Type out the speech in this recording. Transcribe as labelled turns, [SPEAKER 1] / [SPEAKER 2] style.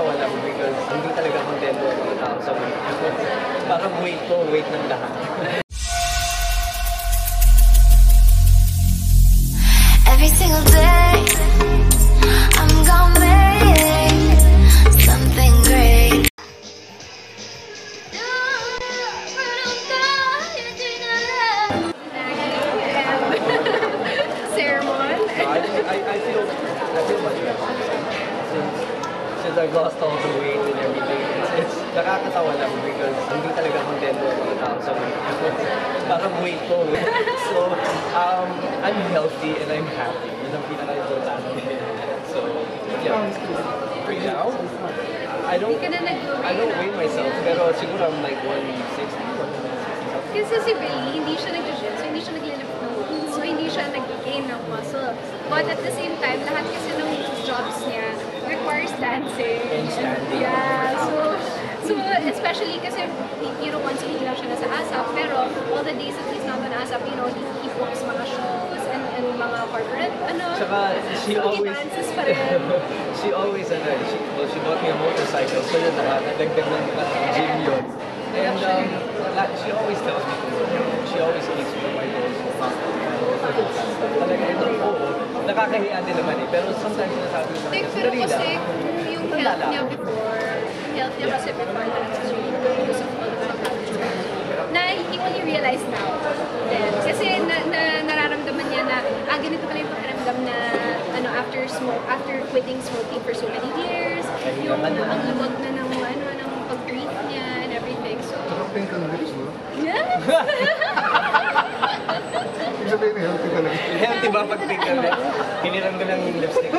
[SPEAKER 1] nakakatawa lang because hindi talaga kontento ang mga tao sa weight ko. Parang weight ko, weight ng lahat.
[SPEAKER 2] Every single day, I'm gonna make something great.
[SPEAKER 3] Sermon.
[SPEAKER 1] So I, I, I feel, I feel much better. I've lost all the weight and everything, it's, it's nakakatawa lang because hindi talaga kontento ang mga tao sa weight ko. Parang weight ko. So, um, I'm healthy and I'm happy. Yun ang pinaka-importante. So, yeah. Right now, I don't,
[SPEAKER 3] Hindi ka na nag-weight.
[SPEAKER 1] I don't weigh myself, pero siguro I'm like 160, 160.
[SPEAKER 3] Kasi si Bailey, hindi siya nag-gym, so hindi siya nag-lift ng So hindi siya nag-gain ng muscle. But at the same time, lahat kasi ng jobs niya dancing.
[SPEAKER 1] And.
[SPEAKER 3] Yeah, so so especially kasi you know, once week lang siya nasa ASAP, pero all the days that he's not on ASAP, you know, he, he books mga shows and, and mga corporate, ano.
[SPEAKER 1] Tsaka, she
[SPEAKER 3] so he
[SPEAKER 1] always,
[SPEAKER 3] dances pa rin.
[SPEAKER 1] she always, ano, she, well, she bought me a motorcycle, so yun, nakadagdag ng gym yun. And um, she always tells me to work out. She always keeps me my toes. Talaga, ito, oo. Nakakahiya din naman eh. Pero sometimes sinasabi ko sa kanya, "Sandali lang."
[SPEAKER 3] Yung health
[SPEAKER 1] lang.
[SPEAKER 3] niya before, health niya kasi before dances, because of all the factors, na he only realized now. Then, kasi na, na, nararamdaman niya na, ah, ganito pala yung pakiramdam na, ano, after smoke, after quitting smoking for so many years, yung ang luwag na ng, ano, ng pag-breathe niya and everything. So,
[SPEAKER 4] Pink ang lips mo.
[SPEAKER 3] yeah.
[SPEAKER 4] Ibig sabihin, healthy talaga.
[SPEAKER 1] Healthy ba pag pink ka lips? Hiniram ko ng lipstick.